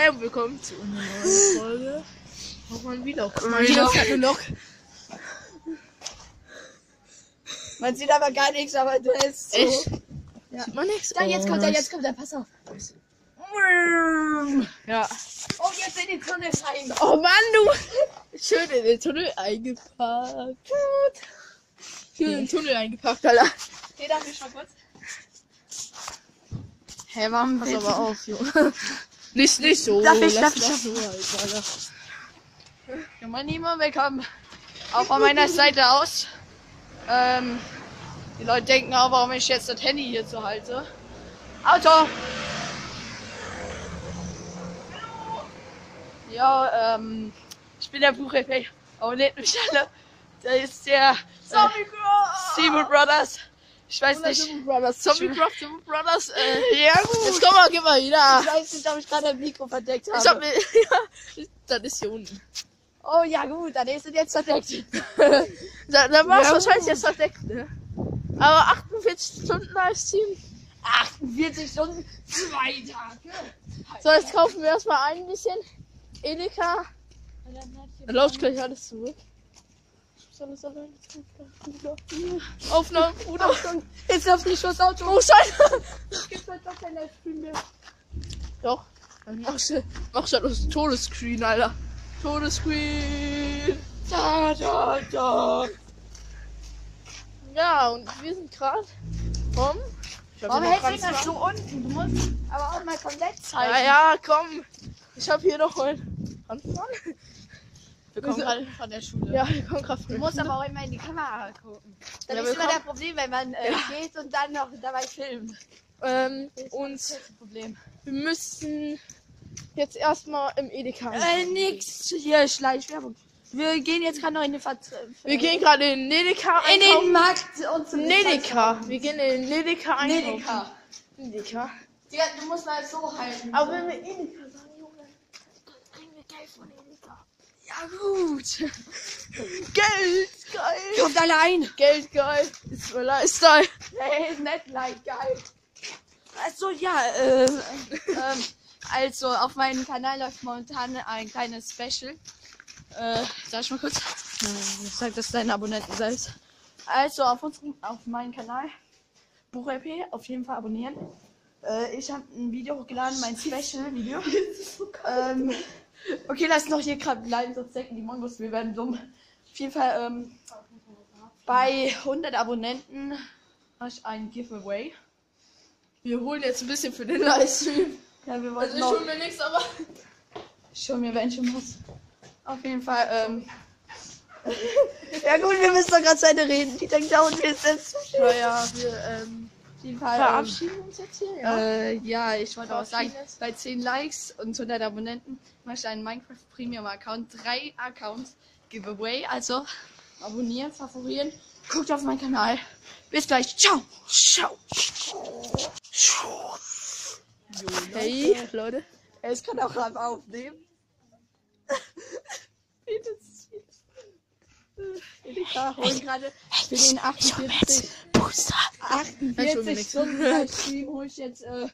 Hey und willkommen zu einer neuen Folge. Auch mal ein Vlog. Mal Vlog. wieder ein Vlog. Man sieht aber gar nichts, aber du ist so. Echt? Ja. Sieht man nichts? Da, jetzt Oh, kommt er, nice. jetzt kommt er, pass auf. Ja. Oh, jetzt in die Sonne rein. Oh Mann, du! Schön in den Tunnel eingepackt. Schön in den Tunnel eingepackt, Alter. Geh darf ich mal kurz? Hä, hey, warum pass aber auf, Junge. Nicht, nicht so. Darf ich, Lass darf ich? so, Alter. Ja, mein Lieber, willkommen. Auch von meiner Seite aus. Ähm, die Leute denken auch, warum ich jetzt das Handy hier so halte. Auto! Ja, ähm, ich bin der Buchrefer. Abonniert mich alle. Da ist der äh, Steven Brothers. Ich weiß nicht. Zombie Brothers. Zombie Croft, Zombie Brothers. Äh, ja gut. Jetzt komm mal, gib mal wieder. Ich weiß nicht, ob ich gerade ein Mikro verdeckt habe. Ich hab mir, ja, das ist hier unten. Oh ja, gut, dann ist es jetzt verdeckt. Da, da war es Ja, wahrscheinlich gut. jetzt verdeckt, ne? Aber 48 Stunden Livestream. 48 Stunden, zwei Tage. So, jetzt kaufen wir erstmal ein bisschen Edeka. Dann läuft gleich alles zurück. Muss alles alleine tun, Bruder. Aufnahme, Bruder. Jetzt auf die Schussauto. Oh, Scheiße. Gibt halt doch kein Livestream mehr. Doch. Dann machst du, machst du das Todesscreen, Alter. Todesscreen. Da, da, da. Ja, und wir sind gerade vom. Warum hältst du das so unten? Du musst aber auch mal komplett zeigen. Ja, ja, komm. Ich hab hier noch ein Handmann. Wir kommen gerade von der Schule. Ja, wir kommen gerade von Du der musst Schule. aber auch immer in die Kamera gucken. Das Ja, ist immer der Problem, wenn man äh, geht und dann noch dabei filmt. Ähm, Das und das wir müssen jetzt erstmal im Edeka. Äh, nix. Hier, Schleichwerbung. Wir gehen jetzt gerade noch in den Vertrieb. wir gehen gerade in den Edeka in den einkaufen. Markt und zum Nedeka. Wir gehen in den Edeka einkaufen. Nedeka. Edeka. Ja, du musst mal so halten. Aber wenn wir Edeka sagen, Junge, dann kriegen wir Geld von Edeka. Ja, gut. Geld, geil. Kommt alle ein. Geld, geil. Ist mir Lifestyle. Hey, nett, like, geil. Also, ja, äh, ähm, also auf meinem Kanal läuft momentan ein kleines Special. Äh, sag ich mal kurz. Ich sag das deinen Abonnenten selbst. Also auf unserem, auf meinem Kanal BuchLP auf jeden Fall abonnieren. Äh, ich habe ein Video hochgeladen, mein Special-Video. ähm, okay, lass noch hier gerade bleiben, sonst denken die Mongos, wir werden dumm. Auf jeden Fall, ähm, bei 100 Abonnenten mache ich ein Giveaway. Wir holen jetzt ein bisschen für den Livestream. Ja, wir Also wollten ich noch hol mir nichts, aber. schon mir wenn schon was. Auf jeden Fall, ähm. ja gut, wir müssen doch gerade zu Ende reden. Die denkt da ist jetzt. Ja, ja, wir ähm, Fall. verabschieden uns jetzt hier. Ähm, Ja. äh, ja, ich wollte auch sagen, bei 10 Likes und 100 Abonnenten mache ich einen Minecraft Premium Account, drei Accounts Giveaway. Also abonnieren, favorisieren, guckt auf meinen Kanal. Bis gleich. Ciao. Ciao. Hey, Leute. Es kann auch aufnehmen. Bitte. Ich hole gerade für den 48, Booster. Ich hol mir 48 nix. Stunden Livestream hole ich jetzt. Äh,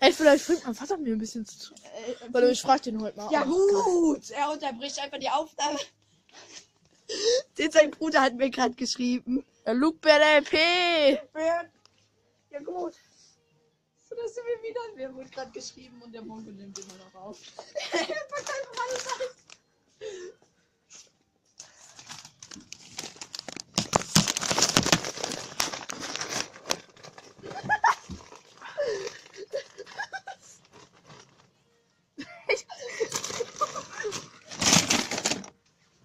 Ey, vielleicht bringt mein Vater mir ein bisschen zu tun. äh, Warte, ich frag den heute mal. ja ab. gut, er unterbricht einfach die Aufnahme. Den sein Bruder hat mir gerade geschrieben. Ja, Luke BLP. Ja gut. So, da sind wir wieder. Mir wurde gerade geschrieben und der Mongo nimmt immer noch auf. Er packt einfach alles ein.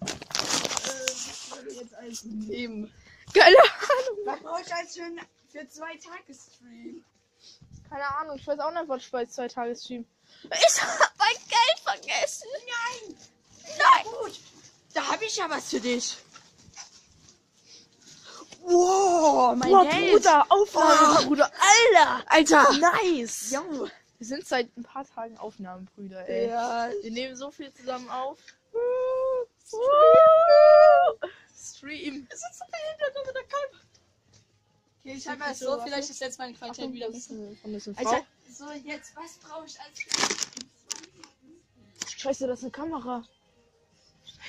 Äh, jetzt eins nehmen. Keine Ahnung. Was als für, zwei Tage Stream? Keine Ahnung. Ich weiß auch nicht, was ich bei zwei Tage stream. Ich hab mein Geld vergessen. Nein! Nein! Gut! Da habe ich ja was für dich. Wow, mein Boah, Geld. Bruder, Aufnahme, Oh. Bruder. Alter. Alter! Nice. Jo. Wir sind seit ein paar Tagen Aufnahmenbrüder, ey. Ja. Wir nehmen so viel zusammen auf. Stream. Es ist so behindert, aber da kann. Okay, ich habe mal so, vielleicht ist jetzt meine Qualität wieder besser. Von dieser Alter, Frau. so jetzt, was brauche ich als Scheiße, das ist eine Kamera.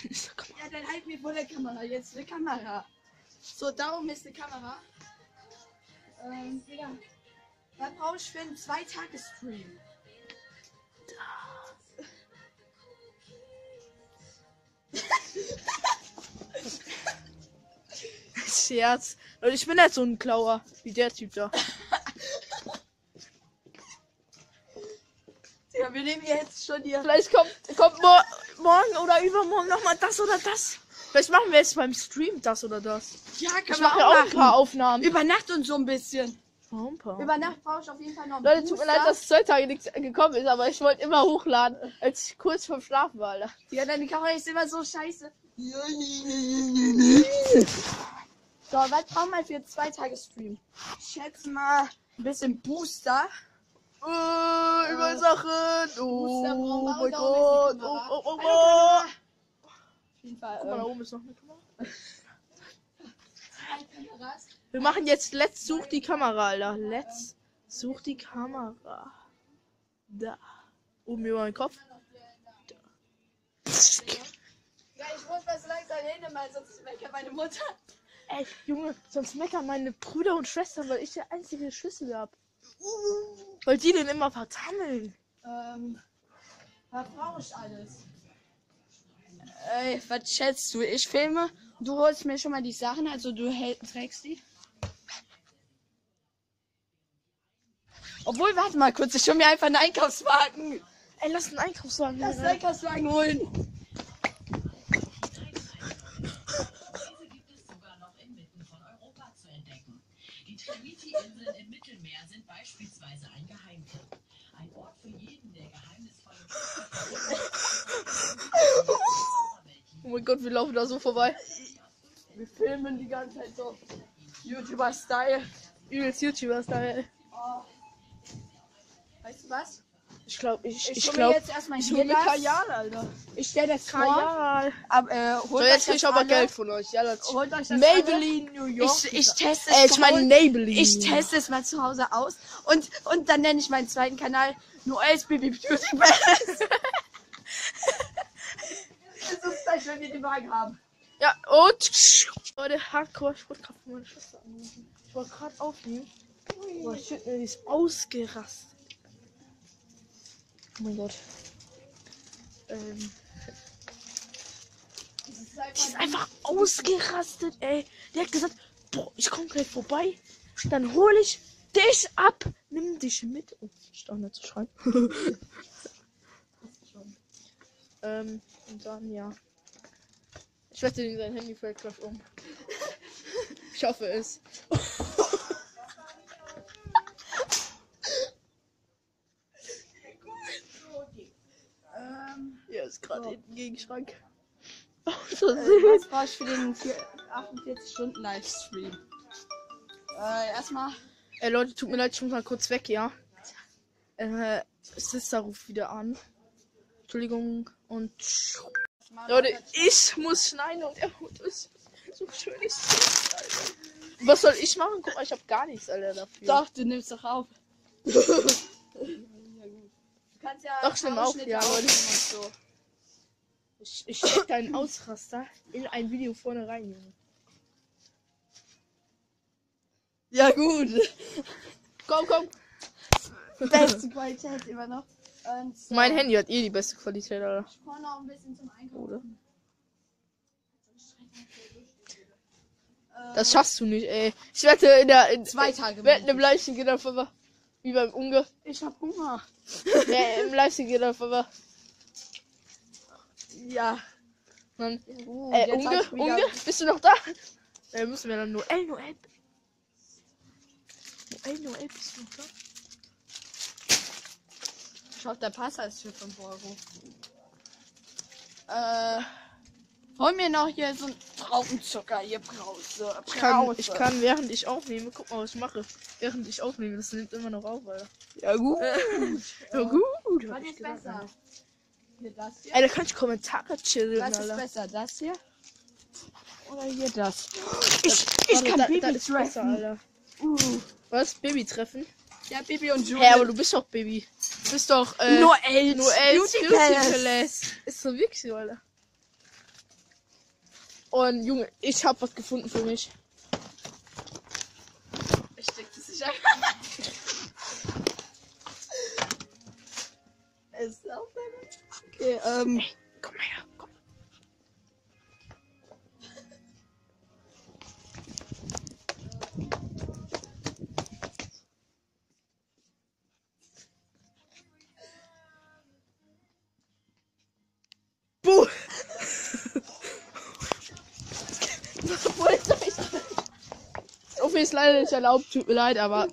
Das ist eine Kamera. Ja, dann halt mir vor der Kamera. Jetzt eine Kamera. So, da oben ist eine Kamera. Ähm, ja. Was brauche ich für einen Zwei-Tage-Stream? Scherz. Leute, ich bin nicht so ein Klauer wie der Typ da. Ja, wir nehmen jetzt schon hier. Vielleicht kommt, kommt mor morgen oder übermorgen nochmal das oder das. Vielleicht machen wir jetzt beim Stream das oder das. Ja, Ich können wir mache ja auch auch ein paar machen. Aufnahmen. Über Nacht und so ein bisschen. Oh, ein paar. Über Nacht brauche ich auf jeden Fall noch einen Leute, tut mir leid, dass zwei Tage nichts gekommen ist, aber ich wollte immer hochladen, als ich kurz vorm Schlafen war, Alter. Ja, deine Kamera ist immer so scheiße. So, was brauchen wir für zwei Tage Stream? Ich schätze mal ein bisschen Booster. Oh, überall Sachen. Booster brauchen Oh wir mein Gott. Oh, oh, oh, oh. Auf jeden Fall. Guck mal, da Ähm, oben ist noch eine Kamera. Wir machen jetzt Let's Such die Kamera, Alter. Let's Such die Kamera. Da. Oben über meinen Kopf. Da. Ja, ich muss was langsam hin, weil sonst meckert meine Mutter. Ey, Junge, sonst meckern meine Brüder und Schwestern, weil ich der einzige Schlüssel hab. Weil die den immer vertammeln. Ähm, was brauche ich alles? Ey, was schätzt du? Ich filme, du holst mir schon mal die Sachen, also du hält, trägst die. Obwohl, warte mal kurz, ich hol mir einfach einen Einkaufswagen. Ey, lass einen Einkaufswagen Lass hier einen. Einkaufswagen holen. Diese gibt es sogar noch inmitten von Europa zu entdecken. Die Trinity-Inseln im Mittelmeer sind beispielsweise ein Geheimtipp. Ein Ort für jeden, der geheimnisvolle Oh mein Gott, wir laufen da so vorbei. Wir filmen die ganze Zeit so. YouTuber-Style. Übelst YouTuber-Style. Oh. Weißt du was? Ich glaube, ich, Ich, ich glaube, jetzt erstmal ich hier hol mir das. Kajal, Alter. Ich stell das. Kajal. Ab, äh, holt So, jetzt krieg ich aber alle. Geld von euch. Ja, das Holt euch das Maybelline New York. Ich, ich teste es Ey, ich meine. Maybelline. Ich teste es mal zu Hause aus und, und dann nenne ich meinen zweiten Kanal Noels Baby Beauty Palace. das ist gleich, wenn wir den Wagen haben. Ja, und. Leute, Hardcore. Ich wollte gerade meine Schwester anrufen. Ich wollte gerade aufnehmen. Boah, shit, die ist ausgerastet. Oh mein Gott. Ähm, die ist einfach ausgerastet, ey. Die hat gesagt, boah, ich komme gleich vorbei. Dann hole ich dich ab. Nimm dich mit. Oh, ich darf nicht zu schreien. ähm, und dann, ja. Ich wette, in sein Handy fällt gleich um. Ich hoffe es. Ähm, Hier ist gerade hinten Gegenschrank. Oh, so äh, süß. was brauche ich für den vier- 48 Stunden Livestream? Äh, erstmal. Ey Leute, tut mir leid, ich muss mal kurz weg, ja. Äh, Sister ruft wieder an. Entschuldigung. Und Leute, ich muss schneiden und er holt es. So schön ist Alter. Was soll ich machen? Guck mal, ich hab gar nichts, Alter, dafür. Doch, du nimmst doch auf. Du kannst ja Doch, ich nehm auf, ja, Leute. so. Ich, ich steck deinen Ausraster in ein Video vorne rein, Junge. Ja, gut. Komm, komm. Beste Qualität immer noch. Und so. Mein Handy hat eh die beste Qualität, Alter. Ich brauche noch ein bisschen zum Einkaufen. Oder? Äh, Das schaffst du nicht, ey. Ich wette in der. In, Zwei Tage, Wir hätten im Livestream geht auf einmal. Wie beim Unge. ich hab Hunger. nee, im Livestream geht auf einmal. Ja. Dann, Uh, äh, Unge, Unge, bist du noch da? Äh, müssen wir dann Noel, Noel. Noel, Noel, bist du noch da? Schaut, der Pass ist für 5 Euro. Äh. Hol mir noch hier so ein Traubenzucker, hier Brause. Ich kann, ich kann, während ich aufnehme, guck mal, was ich mache. Während ich aufnehme, das nimmt immer noch auf, Alter. Ja, gut. Ja, gut. Was ist besser? Alter. Hier das hier? Ey, da kann ich Kommentare chillen, Was ist Alter. besser? Das hier? Oder hier das? Ich, ich Warte, kann da, Baby da ist besser, treffen. Alter. Uh. Was? Baby treffen? Ja, Bibi und Hä, Julia. aber du bist doch Baby. Du bist doch, äh, nur Els. nur Els Beauty Palace. Palace. Ist so wirklich so, Alter. Und Junge, ich hab was gefunden für mich. Ich steck das nicht. Es ist auch Okay, ähm. Komm leider nicht erlaubt, tut mir leid, aber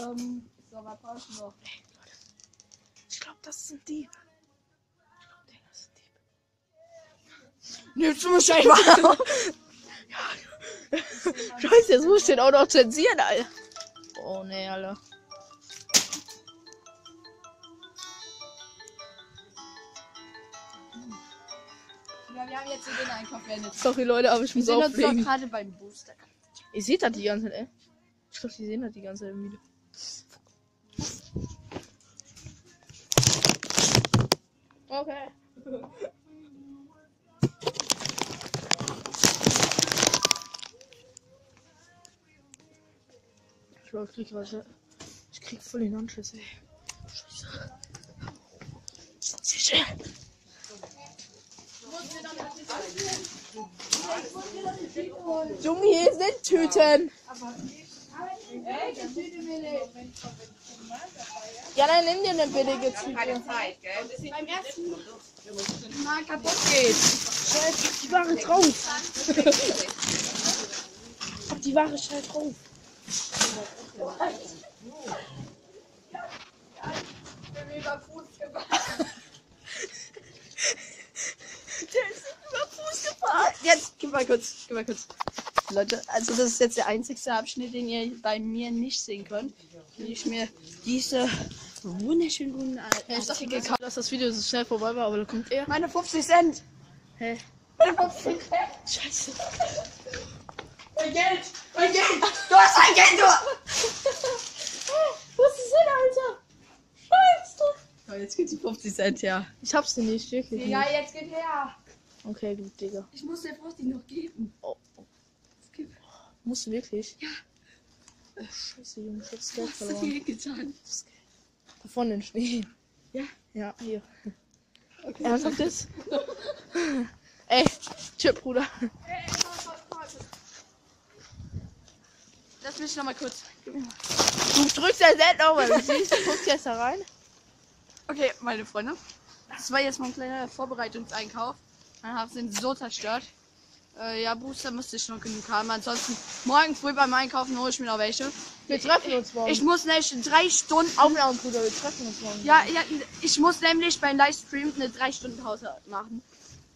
ähm so, was brauchst du noch? ich glaube, das sind die. Ich glaube, das sind die. Nimmst du mich einmal? Scheiße, jetzt muss ich den auch noch zensieren, Alter. Oh nee, Alter. Ja, wir haben jetzt den Einkauf beendet. Sorry, Leute, aber ich Wir muss sind uns doch auflegen. gerade beim Booster. Ihr seht das die ganze Zeit, ey. Ich glaube, die sehen das die ganze Zeit im Video. Okay. Ich glaube, ich krieg was. Ich krieg voll den Anschiss, ey. Scheiße. Sicher. Junge, hier sind Tüten. Ja, dann nimm dir eine billige Tüte. Mal kaputt geht. Die Ware drauf. Ach, die Ware schnell drauf. Jetzt, gib mal kurz, gib mal kurz. Leute, also das ist jetzt der einzigste Abschnitt, den ihr bei mir nicht sehen könnt. Wie ich mir diese wunderschönen guten Artikel gekauft Dass das Video so schnell vorbei war, aber da kommt er. Meine 50 Cent! Hä? Meine 50 Cent! Scheiße. Mein Geld! Mein Geld! Du hast mein Geld, du! Wo ist es hin, Alter? Scheiße. Jetzt gibt's die 50 Cent, ja. Ich hab's dir nicht, wirklich. Nicht. Ja, jetzt geht her! Okay, gut, Digga. Ich muss der Frust noch geben. Oh. Gib. Musst du wirklich? Ja. Oh, scheiße, Junge, ich hab das Geld Was hast du verloren. getan? Da vorne den Schnee. Ja? Ja, hier. Okay. Ernsthaft jetzt? Ey, tschö, Bruder. Lass mich noch mal kurz. Du drückst ja selbst nochmal. Du siehst, du guckst jetzt da rein. Okay, meine Freunde. Das war jetzt mein kleiner Vorbereitungseinkauf. Mein Haare sind so zerstört. Äh, ja, Booster müsste ich noch genug haben. Ansonsten morgen früh beim Einkaufen hole ich mir noch welche. Wir treffen uns morgen. Ich muss nämlich drei Stunden. Aufnahmen, Bruder, wir treffen uns morgen. Ja, ja, ich muss nämlich beim Livestream eine drei Stunden Pause machen.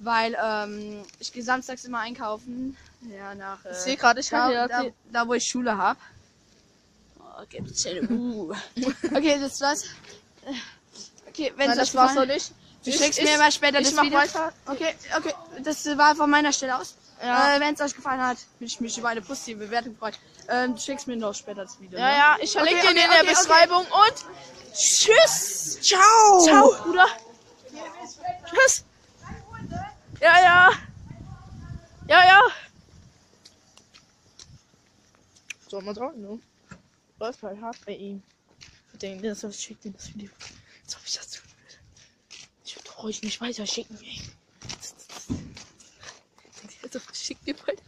Weil ähm, ich gehe samstags immer einkaufen. Ja, nach. Äh, Ich sehe gerade, ich da, da, da, wo ich Schule hab. Oh, gibt's denn? Uh. Okay, das war's. Okay, wenn Nein, es das war's noch nicht. Du Ich- schickst ich- mir mal später ich das Video. weiter. Okay, okay. Das war von meiner Stelle aus. Ja. Äh, wenn es euch gefallen hat, würde ich mich über eine positive Bewertung freuen. Ähm, du schickst mir noch später das Video. Ja, ne? ja, ich verlinke Okay, dir okay, in der okay. Beschreibung und tschüss. Ciao! Ciao, Bruder. Tschüss. Ja, ja. Ja, ja. Soll man sagen, ne? Läuft halt hart bei ihm. Ich denke, das schickt ihm das Video. Jetzt hab ich das tun will. Ich würde ruhig nicht weiter schicken, ey. Auf schickt dir weiter.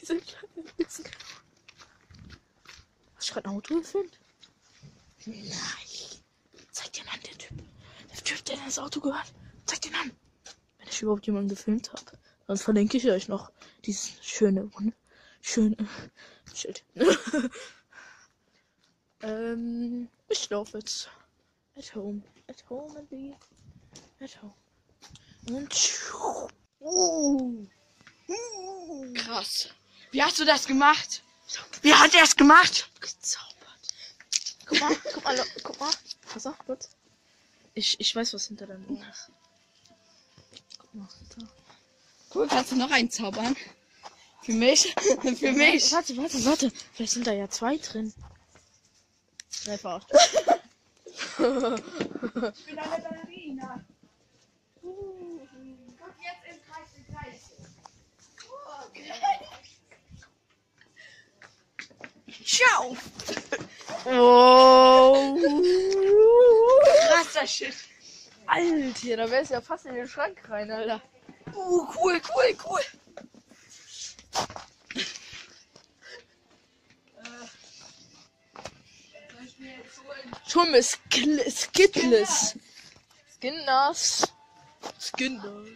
Diese kleine Witzen. Hast du gerade ein Auto gefilmt? Nein. Zeig den an, der Typ. Der Typ, der das Auto gehört. Zeig den an. Wenn ich überhaupt jemanden gefilmt habe. Sonst verlinke ich euch noch dieses schöne, schöne Schild. ähm, ich laufe jetzt. At home. At home and. Home. Und. Uh. Krass. Wie hast du das gemacht? Wie hat er es gemacht? Gezaubert. Guck mal, guck mal, guck mal. Pass auf, kurz. Ich, ich weiß, was hinter deinem Ohr ist. Guck mal, da. Cool, kannst du noch einen zaubern? Für mich? Für mich? Warte, warte, warte. Vielleicht sind da ja zwei drin. Verarscht. Ich bin eine Ballerina. Und jetzt im Kreis, im Kreis. Ciao. Oh. Krasser Shit. Alter, da wär's ja fast in den Schrank rein, Alter. Uh, cool, cool, cool. Schon mit Skl Skittles. Skinners. Skinners.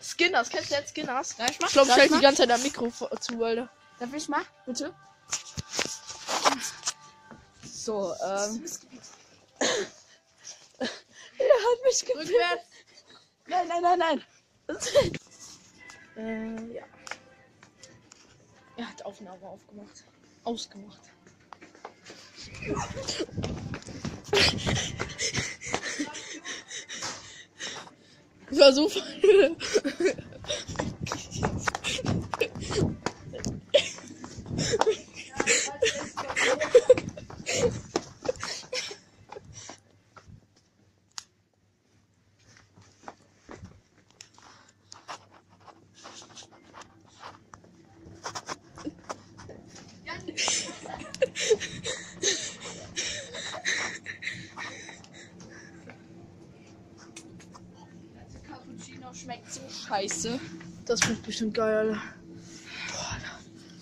Skinners, kennst du jetzt Skinners? Darf ich mal? Ich glaube, ich halte die ganze Zeit am Mikro zu, Alter. Darf ich mal? Bitte? So, ähm. Er hat mich. Rückwärts. Nein, nein, nein, nein. Äh, ja. Er hat Aufnahme aufgemacht. Ausgemacht. Versuch. Cappuccino schmeckt so scheiße. Das geil, Alter.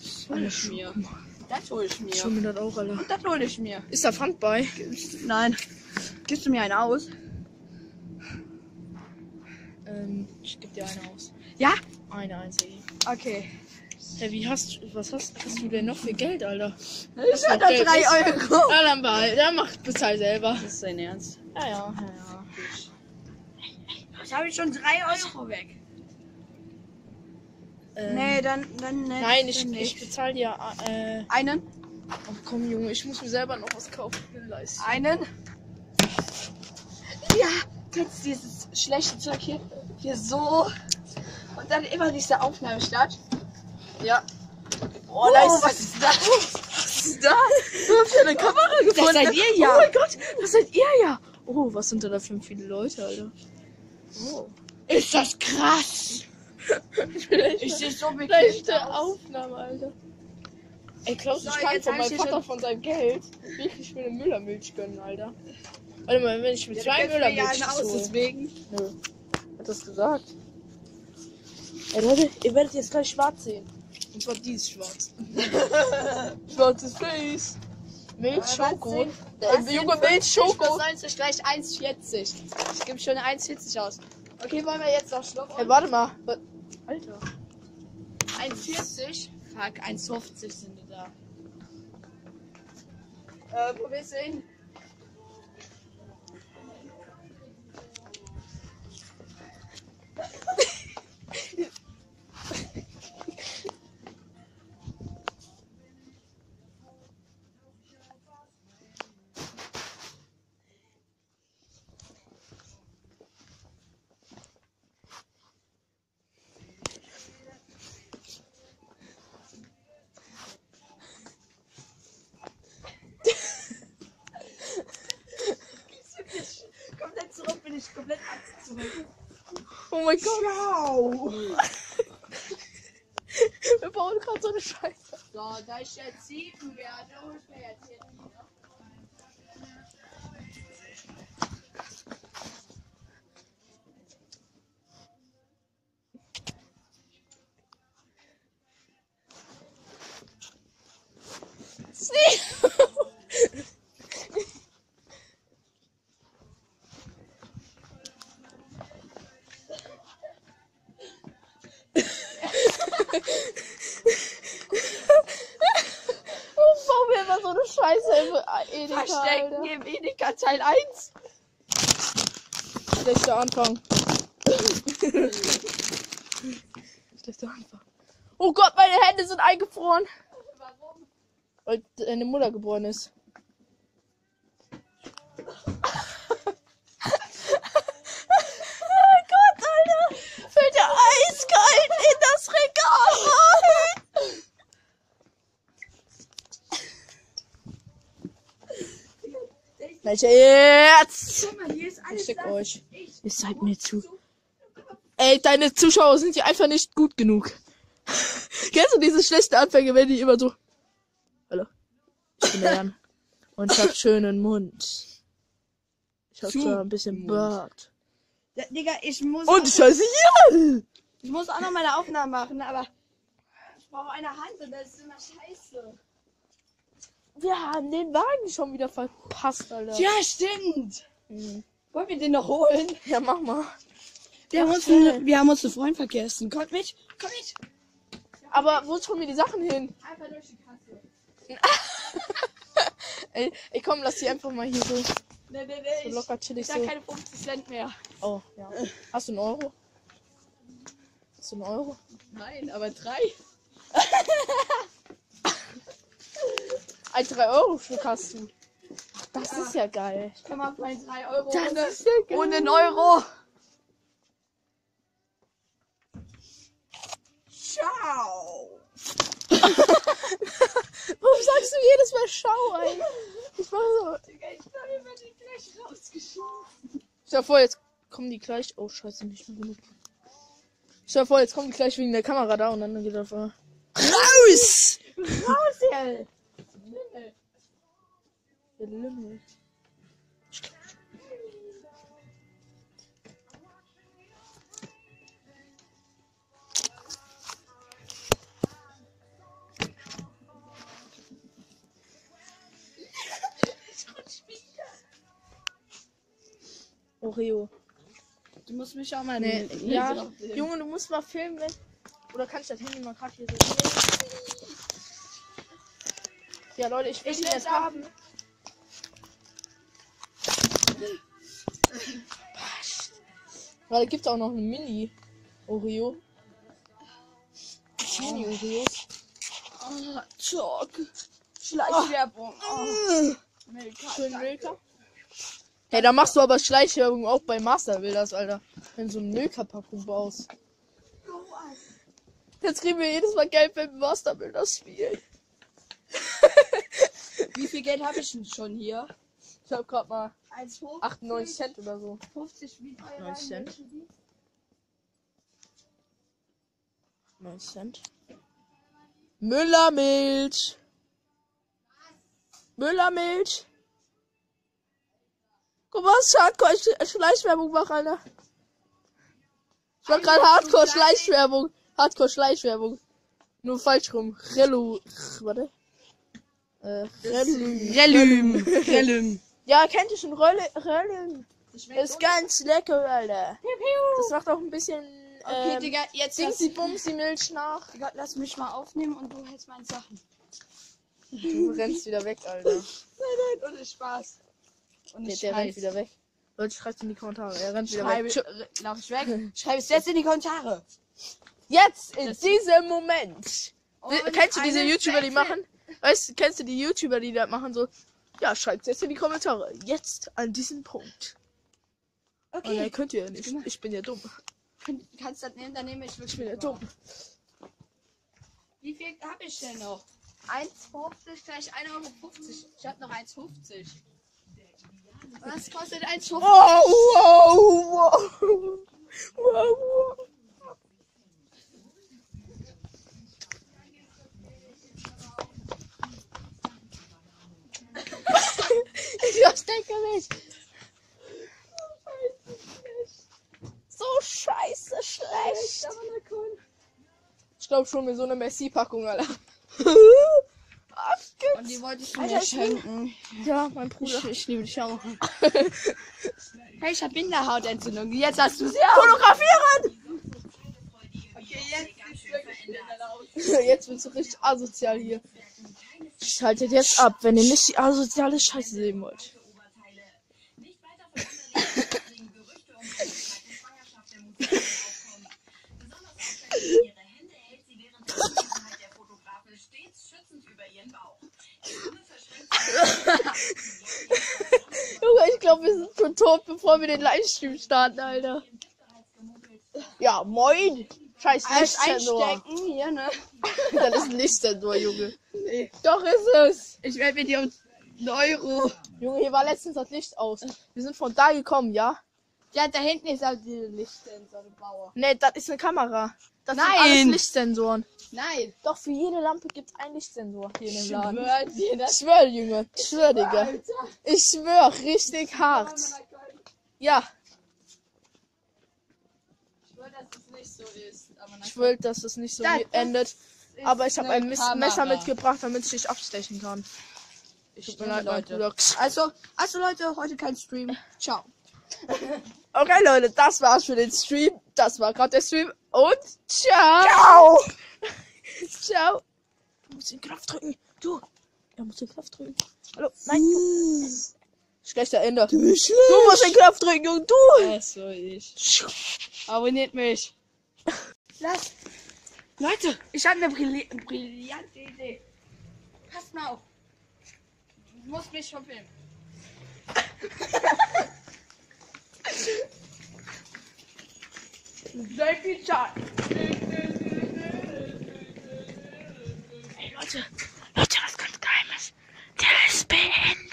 Das hol ich mir. Das hol ich mir. Schon mir das auch, Alter. Und das hol ich mir. Ist da Pfand bei? Nein. Gibst du mir einen aus? Ähm, ich geb dir eine aus. Ja? Eine einzige. Okay. Hey, wie hast du, was hast, hast du denn noch für Geld, Alter? Ich hab da Geld 3 ist- Euro. Ja, dann behalt, dann mach, bezahl selber. Das ist dein Ernst. Ja, ja, ja, ja. Jetzt habe ich schon 3 Euro weg. Ähm, Nee, dann, dann, nee, Nein, ich, dann ich bezahl dir, äh, Einen? ach komm, Junge, ich muss mir selber noch was kaufen. Ich bin leist. Einen? Ja, kennst du dieses schlechte Zeug hier? Hier so. Und dann immer diese Aufnahme statt. Ja. Oh, Oh, was ist das? Was ist da? Du hast ja eine Kamera gefunden. seid ihr ja. Oh mein Gott, das seid ihr ja. Oh, was sind da da für viele Leute, Alter? Oh. Ist das krass? Ich bin echt Ich sehe so bekifft schlechte aus. Aufnahme, Alter. Ey, Klaus, So, ich kann von meinem Vater schon- von seinem Geld wirklich mir eine Müllermilch gönnen, Alter. Warte mal, wenn ich mir zwei Ja, Müllermilch eine aus, hole. deswegen. Nö. Hat das gesagt? Ey, Leute, ihr werdet jetzt gleich schwarz sehen. Und zwar dieses schwarz. Schwarzes Face. Milch, Schoko. junge Milch, Schoko. 90 gleich 1,40. Ich gebe schon eine 1,40 aus. Okay, wollen wir jetzt noch Schluck? Ey, warte mal. Alter. 1,40? Fuck, 1,50 sind die da. Äh, wo willst du hin? Komplett zurück, bin ich komplett Angst zurück. Oh mein Gott. Ciao! Wir bauen gerade so eine Scheiße. So, da ich jetzt sieben werde, hol ich mir jetzt hier die. Teil 1. Schlechter Anfang. Schlechter Anfang. Oh Gott, meine Hände sind eingefroren. Warum? Weil deine Mutter geboren ist. oh Gott, Alter. Fällt ja eiskalt in das Regal rein. Alter, jetzt! Guck mal, hier ist alles Schick das. euch. Ihr seid mir zu. Ey, deine Zuschauer sind hier einfach nicht gut genug. Kennst du diese schlechten Anfänge, wenn die immer so. Hallo. Ich bin der Jan. Und ich hab schönen Mund. Ich hab zwar ein bisschen. Bart. Ja, Digga, ich muss, Und ich heiße Jan! ich muss auch noch meine Aufnahmen machen, aber ich brauche eine Hand und das ist immer scheiße. Wir haben den Wagen schon wieder verpasst, Alter. Ja, stimmt. Mhm. Wollen wir den noch holen? Ja, mach mal. Wir haben, uns einen, wir haben uns einen Freund vergessen. Kommt mit, komm mit. Aber wo tun wir die Sachen hin? Einfach durch die Kasse. Ey, ey komm, lass die einfach mal hier so, so Nee, nee, nee. Ich, locker chillig ich so. sag keine 50 Cent mehr. Oh, ja. Hast du einen Euro? Hast du einen Euro? Nein, aber drei. Ein 3-Euro-Stück hast du. Das ist ja geil. Komm mal bei 3 Euro Das ohne, ist ja geil. ohne einen Euro. Ciao. Warum sagst du jedes Mal Schau, ey? Ich mach so. Digga, ich glaube, wir werden die gleich rausgeschoben. Stell dir vor, jetzt kommen die gleich. Oh, scheiße, nicht mehr genug. Stell dir vor, jetzt kommen die gleich wegen der Kamera da und dann geht auf einmal. Raus! Raus Der Lümmel. Oreo. Du musst mich auch mal Nee, ja, Junge, du musst mal filmen, wenn. Oder kann ich das Handy mal gerade hier so? Ja, Leute, ich will Ich will's jetzt haben. Gerade gibt's auch noch eine Mini Oreo. Mini Oreos. Oh, Talk. Schleichwerbung. Oh. Milka. Schön Milka. Hey, da machst du aber Schleichwerbung auch bei Master Builders, Alter. Wenn du so eine Milka-Packung baust. Jetzt kriegen wir jedes Mal Geld beim Master Builders Spiel. Wie viel Geld habe ich denn schon hier? Ich hab grad mal 1,50 98 Cent oder so. 50 wie teuer 90 Cent. Menschen die? 90 Cent. Müllermilch. Müllermilch. Guck mal, was Hardcore Sch- Schleichwerbung macht, Alter. Ich mach grad Hardcore Schleichwerbung. Hardcore Schleichwerbung. Nur falsch rum. Rellu. Warte. Äh. Relüm. Relüm. Ja, kennt ihr schon? Das schmeckt Ist ganz lecker, Alter. Das macht auch ein bisschen, Okay, ähm, Digga, jetzt lass, Dingsy Bumsy Milch nach. Digga, lass mich mal aufnehmen und du hältst meine Sachen. Du rennst wieder weg, Alter. Nein, nein, ohne Spaß. Und Nee, ich der rennt wieder weg. Leute, schreibt in die Kommentare. Er rennt wieder schreibe, weg. Tschö- lauf ich weg. Schreib es jetzt in die Kommentare. Jetzt, in diesem Moment. Kennst du diese YouTuber, die machen? Weißt du, kennst du die YouTuber, die das machen? So, ja, schreibt jetzt in die Kommentare. Jetzt an diesem Punkt. Und dann Okay. könnt ihr ja nicht. Ich bin ja dumm. Kann- Kannst du das nehmen? Dann nehme ich Ich wirklich. bin ja dumm. Wie viel habe ich denn noch? 1,50 gleich 1,50 Euro. Ich habe noch 1,50. Was kostet 1,50? Wow, wow, wow. Wow, wow. Ich verstecke mich. So scheiße schlecht. Ich glaube schon mit so einer Messi-Packung, Alter. Abge- Und die wollte ich Alter, mir schenken. Ja, mein Bruder. Ich, ich liebe dich auch. hey, ich habe Binderhautentzündung. Jetzt hast du sie auch. Fotografieren! Okay, jetzt Jetzt wird's so richtig asozial hier. Schaltet jetzt ab, wenn ihr nicht die asoziale Scheiße sehen wollt. Nicht weiter verwunderlich, Gerüchte um eine Schwangerschaft der Musikerin aufkommen. Besonders auffällig, ihre Hände hält sie während der Anwesenheit der Fotografin stets schützend über ihren Bauch. Die Arme verschränkt sie Junge, ich glaube, wir sind schon tot, bevor wir den Livestream starten, Alter. Ja, moin. Scheiß Lichtsensor. einstecken hier, ne? Das ist ein Lichtsensor, Junge. Doch ist es. Ich werde mir die um Ein Euro. Junge, hier war letztens das Licht aus. Wir sind von da gekommen, ja? Ja, da hinten ist halt die Lichtsensor, Bauer. Ne, das ist eine Kamera. Das sind Nein. alles Lichtsensoren. Nein. Doch, für jede Lampe gibt es einen Lichtsensor hier in dem Laden. Schwör dir Ich das. schwör, Junge. Ich schwör, Digga. Alter. Ich schwör, richtig hart. Ja, Ich schwör, dass es nicht so ist. Aber ich will, dass es nicht so Das- endet. Aber ich habe ein Kamera. Messer mitgebracht, damit ich dich abstechen kann. Tut mir leid, Leute. Leute. Also, also Leute, heute kein Stream. Ciao. Okay, Leute, das war's für den Stream. Das war gerade der Stream. Und ciao. Ciao. ciao. Du musst den Knopf drücken. Du. Er muss den Knopf drücken. Hallo. Nein. Schlechter Ende. Du musst den Knopf drücken, Junge. Du. Achso, ich. Abonniert mich. Lass. Leute, ich habe eine brilli brillante Idee. Passt mal auf. Du musst mich schon filmen. Baby Chat. Hey Leute, Leute, was ganz Geheimes. Der ist behindert.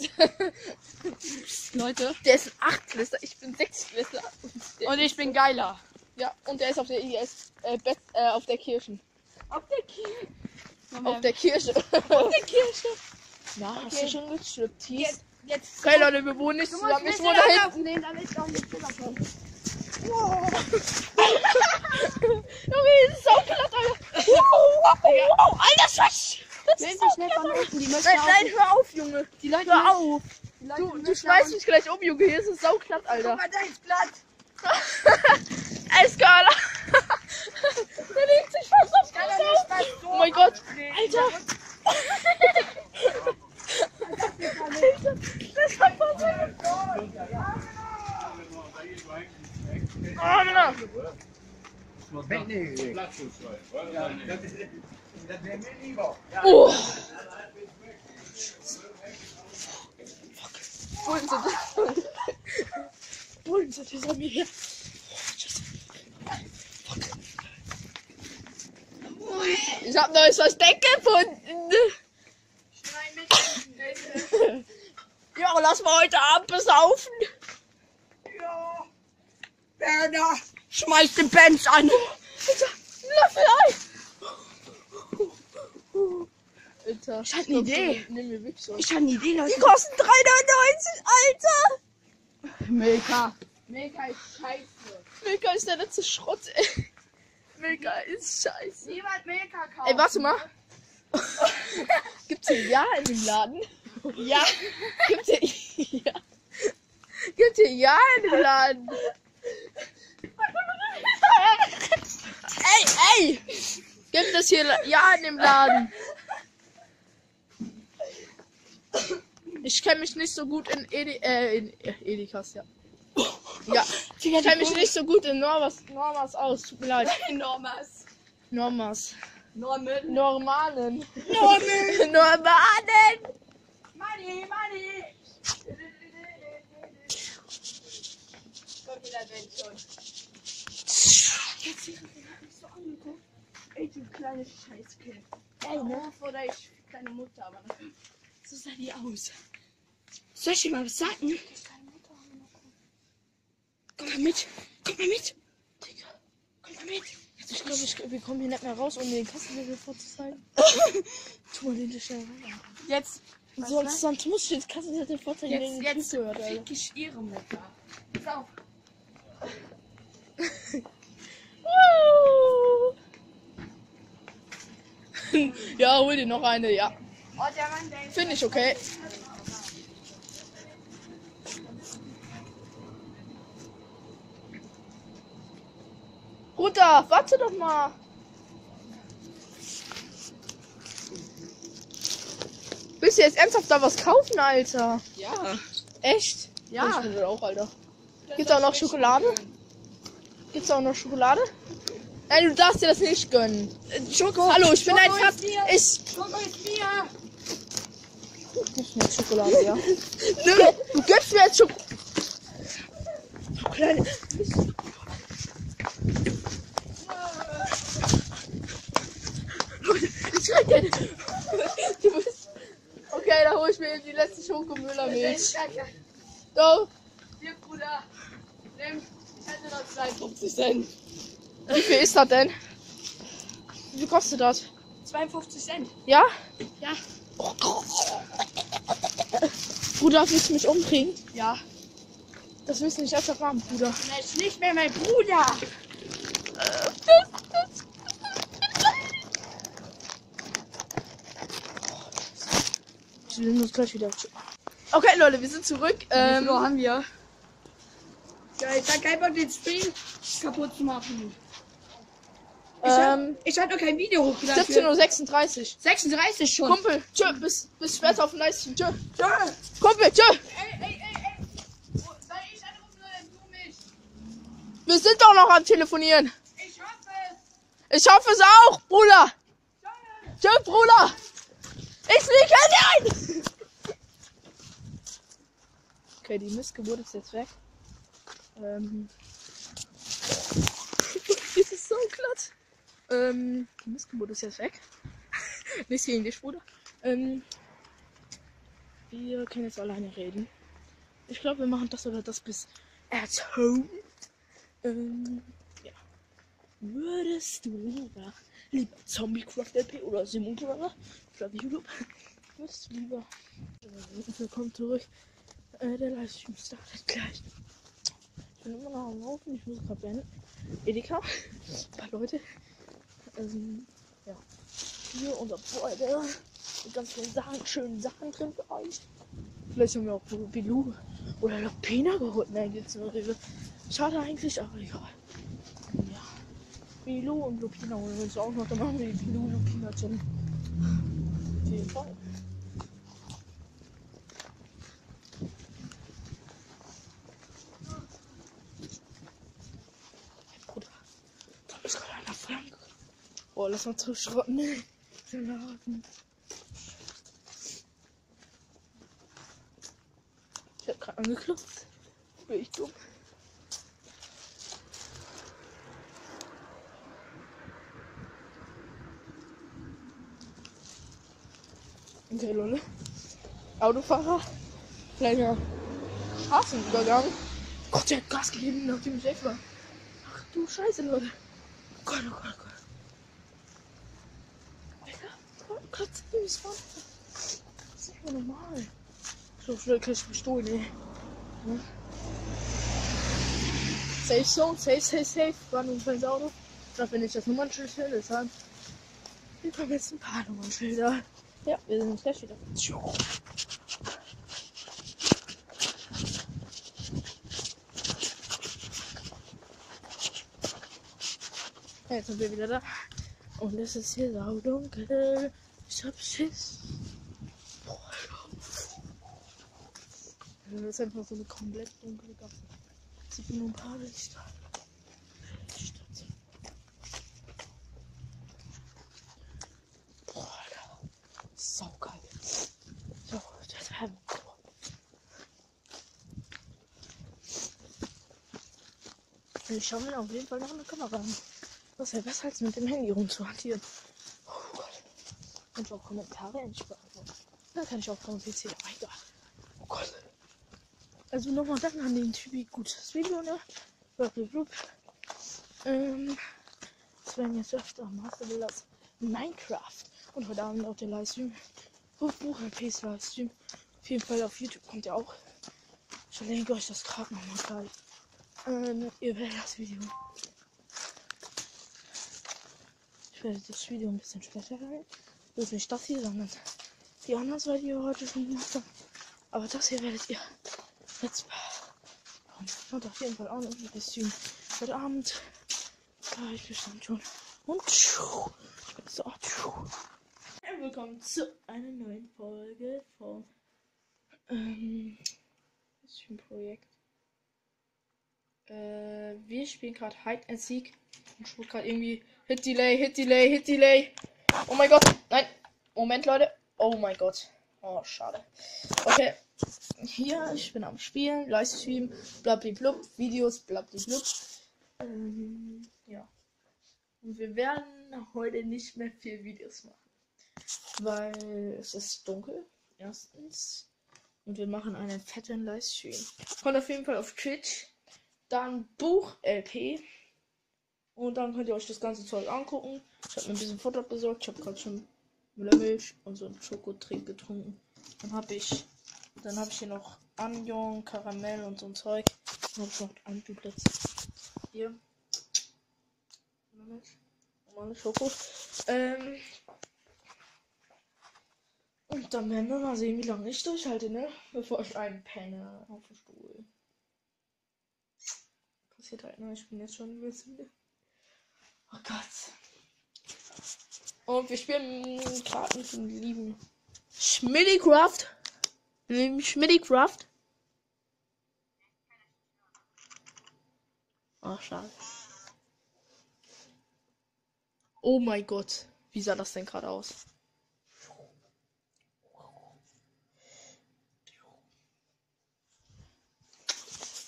Leute. Der ist ein Achtklässler, ich bin Sechstklässler. Und Und ich bin geiler. ja, und der ist auf der IS, äh, Bett, äh, auf der Kirchen. Auf der Kirche. Auf der Kirche. Auf der Kirche. Ja, hast du schon gestrippt? Jetzt, jetzt. Okay, Leute, wir wohnen nicht zusammen. Ich wohne da so hinten. aufnehmen, damit ich auch nicht rüberkomme. Junge, das ist sauplatt, Alter. Wow, wow, wow, Alter, Scheiß. Ist Sie schnell von unten. Die Nein, nein, hör auf, Junge. Die Leute Hör auf. Die Leute Du, du schmeißt mich gleich um, Junge. Hier ist es sauglatt, Alter. Guck mal, da ist glatt. Ey, Skala. Der legt sich fast auf nicht mal so Oh mein Gott. Alter. Alter. Das hat passiert. Oh, Mann. Oh. Bullen sind Bullen sind hinter mir her. Ich hab neues Versteck gefunden. Ja, lass mal heute Abend besaufen. Ja. Werner, schmeiß den Benz an. Löffel Alter. Ich hab eine Idee. Nimm mir wirklich so. Ich habe eine Idee, Leute. Die kosten 3,99, Alter. Mega. Mega ist scheiße. Milka ist der letzte Schrott, ey. Milka ist scheiße. Niemand Milka kaufen. Ey, warte mal. Gibt's hier Ja in dem Laden? Ja. Gibt's hier Ja? Gibt's hier Ja in dem Laden? es hier Ja in dem Laden? Ich kenne mich nicht so gut in Edi äh, in äh, Edikas, ja. Ja, ich kenne mich nicht so gut in Normas, Normas aus. Tut mir leid. Normas. Normas. Norman. Normalen. Norman. Normalen! Money, money. Kommt wieder Ben schon. Jetzt sieht mich nicht so an, Alter. Ey, du kleine Scheißkind. Ey, ne? Oder ich kleine Mutter, aber so sah die aus. Soll ich dir mal was sagen? Komm mal mit. Komm mal mit. Digga. Komm mal mit. Ich glaube, ich, wir kommen hier nicht mehr raus, ohne den Kassenzettel vorzuzeigen. tu mal den schnell rein. Jetzt, Sonst, sonst muss ich den Kassenzettel vorzeigen, jetzt, den jetzt gehört, Alter. ich ihre Mutter. Pass auf. ja, hol dir noch eine, ja. Finde ich okay. Bruder, warte doch mal. Willst du jetzt ernsthaft da was kaufen, Alter? Ja. Echt? Ja. Ich auch, Alter. Gibt's auch noch Schokolade? Gibt's auch noch Schokolade? Nein, du darfst dir das nicht gönnen. Schoko. Hallo, ich bin Schoko ein Fab. ist mir. Ich. Schoko ist mir. Gibst mir jetzt Schokolade, ja? Du gibst mir jetzt Schokolade. Du kleine. Ich keine. Du nehmen die letzte Schokomüllermilch. Doch. Hier, Bruder. Nimm. Ich hätte noch 52 Cent. Wie viel ist das denn? Wie viel kostet das? 52 Cent. Ja? Ja. Bruder, willst du mich umbringen? Ja. Das willst du nicht einfach machen, Bruder. Er ist nicht mehr mein Bruder. Wir sehen uns gleich wieder. Okay, Leute, wir sind zurück. Ähm, Ähm, haben wir. Ja, ich hab keinen Bock, den Stream kaputt zu machen. Ich hab, ähm, ich hab noch kein Video hochgeladen. 17.36 Uhr. 36 schon. Kumpel, tschö, bis, bis später auf dem Livestream. Tschö. Ja. Kumpel, tschö. Ey, ey, ey, ey. Wo- Soll ich anrufen oder du mich? Wir sind doch noch am Telefonieren. Ich hoffe Ich hoffe es auch, Bruder. Tschö, Bruder. Ich fliege nicht. Okay, die Missgeburt ist jetzt weg. Ähm. das ist so glatt. Ähm, die Missgeburt ist jetzt weg. Nichts gegen dich, Bruder. Ähm, wir können jetzt alleine reden. Ich glaube, wir machen das oder das bis at home. Ähm, ja. Würdest du lieber, lieber Zombie-Craft LP oder Simulcraft oder YouTube? Würdest du lieber. Äh, Willkommen zurück. Äh, der Livestream startet gleich. Ich bin immer noch am Laufen, ich muss gerade beenden. Edeka. Ein paar Leute. Ähm, ja. Hier unser Freude. Mit ganz vielen Sachen, schönen Sachen drin für euch. Vielleicht haben wir auch Bilou oder Lopina geholt. Nein, gibt's nur Rewe. Schade eigentlich, aber egal. Ja. Bilou und Lupina holen wir uns auch noch. Dann machen wir die Bilou Lupina Challenge. Auf jeden Fall. Hey, Bruder. Da ist gerade einer Flank. Oh, lass mal zuschrotten. Nee. Salaten. Ich hab gerade angeklopft. Bin ich dumm. Okay, Leute. Autofahrer. Kleiner Straßenübergang. Gott, der hat Gas gegeben, nachdem ich weg war. Ach du Scheiße, Leute. Oh Gott, oh Gott, oh Gott. Alter, Gott, wie ist das? Das ist nicht mehr normal. So schnell krieg ich gestohlen, ey. Hm? Safe Zone, safe, safe, safe. War nur ein kleines Auto. Glaube, wenn ich das Nummernschild finde, deshalb. Hier kommen jetzt ein paar Nummernschilder. Ja, wir sind gleich wieder. Tschuh. Ja, Jetzt sind wir wieder da. Und es ist hier saudunkel. Ich hab Schiss. Boah, Das ist einfach so eine komplett dunkle Gasse. Sieht nur ein paar Lichter. Boah, Alter. Saugeil. So, das wir. Ich schaue mir auf jeden Fall noch eine Kamera an. Das ist ja besser als mit dem Handy rumzuhantieren. Oh Gott. Und auch Kommentare beantworten. Da kann ich auch vom PC, egal. Oh Gott. Also nochmal dann an den Typi gutes Video, ne? Blablabla. Ähm, es werden jetzt öfter Master Villas Minecraft. Und heute Abend auch der Livestream. Buch LPs Livestream. Auf jeden Fall auf YouTube kommt ja auch. Ich verlinke euch das gerade nochmal gleich. Ähm, ihr werdet das Video. Ich werde das Video ein bisschen später rein. Das ist nicht das hier, sondern die anderen zwei, die wir heute schon gemacht haben. Aber das hier werdet ihr jetzt und auf jeden Fall auch noch ein bisschen heute Abend. Ja, ich bestimmt schon. Und tschuh, ich bin so. Tschuh. Willkommen zu einer neuen Folge von ähm, Projekt? Äh, wir spielen gerade Hide and Seek. Und ich wurde gerade irgendwie Hit Delay, Hit Delay, Hit Delay. Oh mein Gott. Nein. Moment, Leute. Oh mein Gott. Oh, schade. Okay. Hier, ich bin am Spielen, Livestream, blablablub, Videos, blablablub. Ähm, ja. Und wir werden heute nicht mehr viel Videos machen. Weil es ist dunkel. Erstens. Und wir machen einen fetten Livestream. Kommt auf jeden Fall auf Twitch. Dann Buch-LP. Und dann könnt ihr euch das ganze Zeug angucken. Ich habe mir ein bisschen Futter besorgt. Ich habe gerade schon Müllermilch und so einen Schokotrink getrunken. Dann habe ich, dann habe ich hier noch Anion, Karamell und so ein Zeug. Dann habe ich noch Duplex. Hier. Müllermilch. Normale Schoko. Ähm. Und dann werden wir mal sehen, wie lange ich durchhalte, ne? Bevor ich einpenne auf dem Stuhl. Passiert halt, ne? Ich bin jetzt schon ein bisschen. Oh Gott. Und wir spielen gerade mit dem lieben Schmiddycraft. Lieben Schmiddycraft. Ach, schade. Oh mein Gott. Wie sah das denn gerade aus?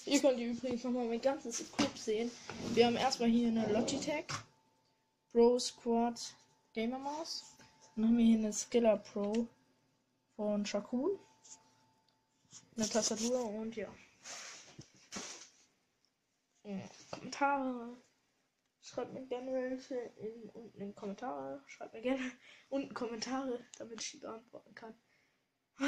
Ihr könnt ihr übrigens nochmal mein ganzes Equip sehen. Wir haben erstmal hier eine Logitech Pro Squad Gamer Maus. Dann haben wir hier eine Skiller Pro von Shakun. Eine Tastatur und ja. ja. Kommentare. Schreibt mir gerne welche in, unten in Kommentare. Schreibt mir gerne unten Kommentare, damit ich die beantworten kann.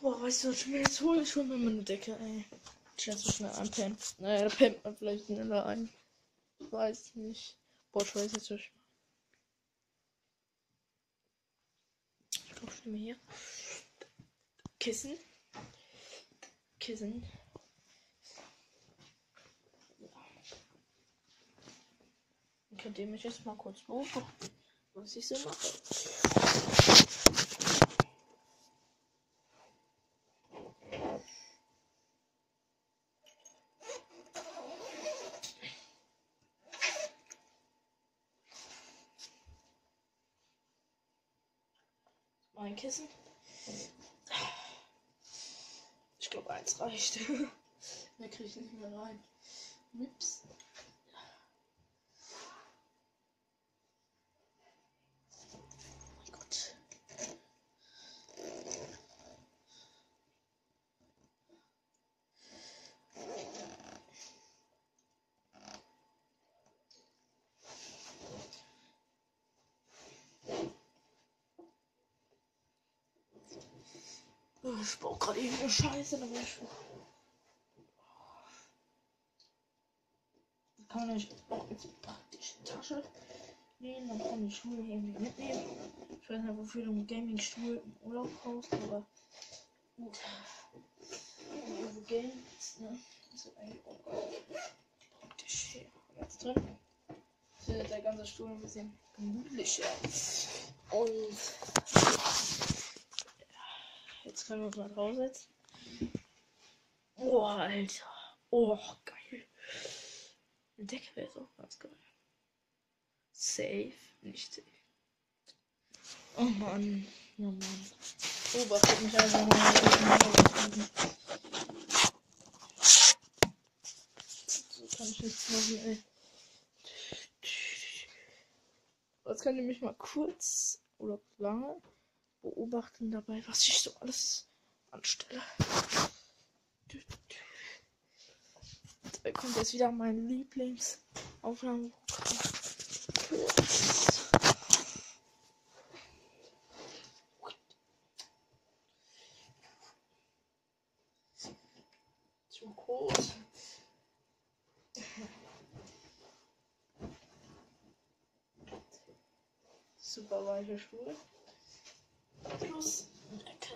Boah, weißt du, was ich mir jetzt hole? Ich hole mir mal eine Decke, ey. Ich lasse schnell anpennen. Naja, da pennt man vielleicht schneller ein. Ich weiß nicht. Boah, ich weiß jetzt nicht. Ich glaube, ich nehme hier. Kissen. Kissen. Dann könnt ihr mich jetzt mal kurz beobachten, was ich so mache. Kissen. Ich glaube, eins reicht. Mehr kriege ich nicht mehr rein. Ups. Ich brauche gerade irgendeine Scheiße, bin ich kann ich auch jetzt praktisch die Tasche nehmen, dann kann ich Schuhe irgendwie mitnehmen. Ich weiß nicht, wofür du einen Gaming-Stuhl im Urlaub brauchst, aber gut. Irgendwo Games, ne? Ist das eigentlich auch praktisch hier. Jetzt drin. Jetzt wird der ganze Stuhl ein bisschen gemütlicher. Und Uns mal draufsetzen. Oh, Alter. Oh, geil. Eine Decke wäre jetzt auch ganz geil. Safe, nicht safe. Oh Mann. Oh Mann. Beobachtet mich einfach mal. So kann ich nichts machen, ey. Jetzt könnt ihr mich mal kurz oder lange beobachten dabei, was ich so alles anstelle. Da kommt jetzt wieder mein Lieblingsaufnahmeprogramm. Zu groß. Super weiche Stuhl. Plus Decke.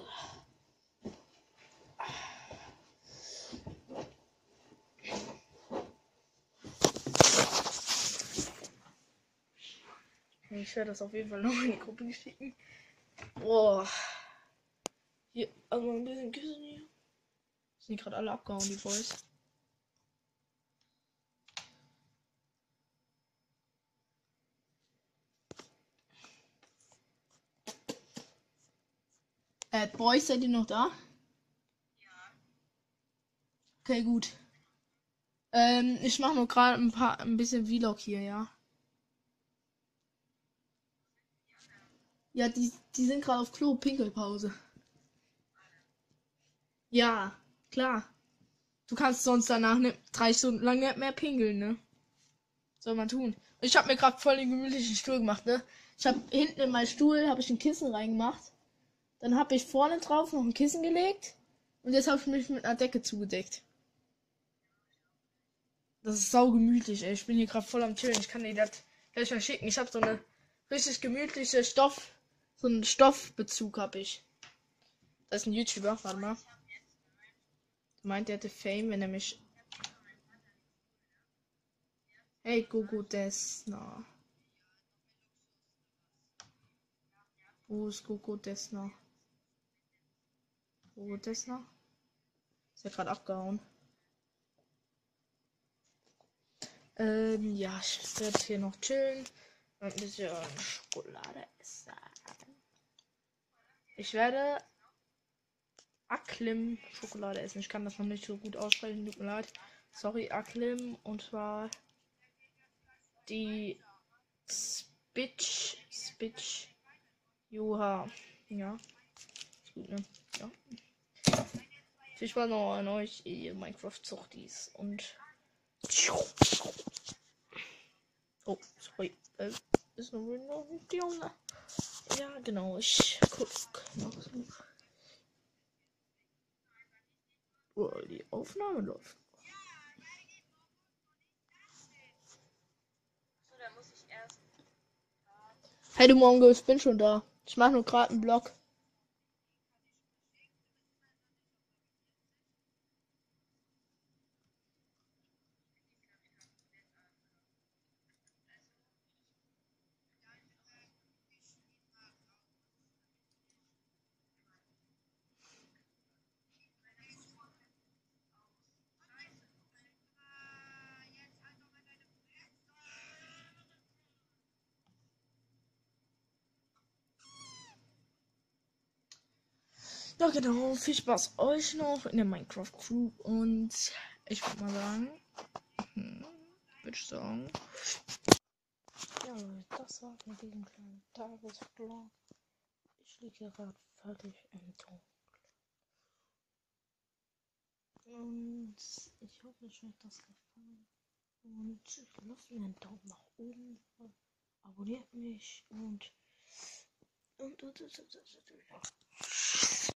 Ich werde das auf jeden Fall noch in die Gruppe schicken. Boah. Hier, also ein bisschen küssen hier. Sind gerade alle abgehauen, die Boys. Äh, Boys, seid ihr noch da? Ja. Okay, gut. Ähm, ich mache nur gerade ein paar ein bisschen Vlog hier, ja. Ja, die, die sind gerade auf Klo, Pinkelpause. Ja, klar. Du kannst sonst danach ne, drei Stunden lang nicht mehr pinkeln, ne? Soll man tun. Ich habe mir gerade voll den gemütlichen Stuhl gemacht, ne? Ich habe hinten in meinen Stuhl habe ich ein Kissen reingemacht. Dann habe ich vorne drauf noch ein Kissen gelegt und jetzt habe ich mich mit einer Decke zugedeckt. Das ist sau gemütlich, ey. Ich bin hier gerade voll am Chillen. Ich kann dir das gleich mal schicken. Ich habe so eine richtig gemütliche Stoff, so einen Stoffbezug habe ich. Das ist ein YouTuber, warte mal. Meint, er hätte Fame, wenn er mich. Hey, Gugu Desna. Wo ist Gugu Desna? Gugu Desna? Ist ja gerade abgehauen. Ähm, ja, ich werde hier noch chillen. Und ein bisschen Schokolade essen. Ich werde Aklim Schokolade essen. Ich kann das noch nicht so gut aussprechen, tut mir leid. Sorry, Aklim. Und zwar die Spitch. Spitch. Joha. Ja. Ist gut, ne? Ja. Viel Spaß noch an euch, ihr Minecraft-Zuchtis. Und. Oh, sorry. Äh, ist noch nicht Junge. Ja, genau. Ich guck noch so. Oh, die Aufnahme läuft. Hey du Mongo, ich bin schon da. Ich mache nur gerade einen Blog. Ja, genau. Viel Spaß euch noch in der Minecraft Crew und ich würde mal sagen, hm, würde ich sagen. Ja, das war's mit diesem kleinen Tagesvlog. Ich liege gerade völlig im Dunkeln. Und ich hoffe, euch hat das gefallen. Und lasst mir einen Daumen nach oben. Abonniert mich und und, und, und, und, und, und.